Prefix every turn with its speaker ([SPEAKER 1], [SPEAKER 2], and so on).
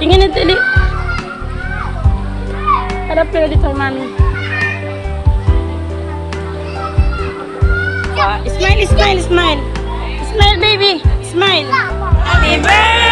[SPEAKER 1] Tingin ito, ada Harap di dito, mami. Smile, smile, smile. Smile, baby. Smile. Happy birthday,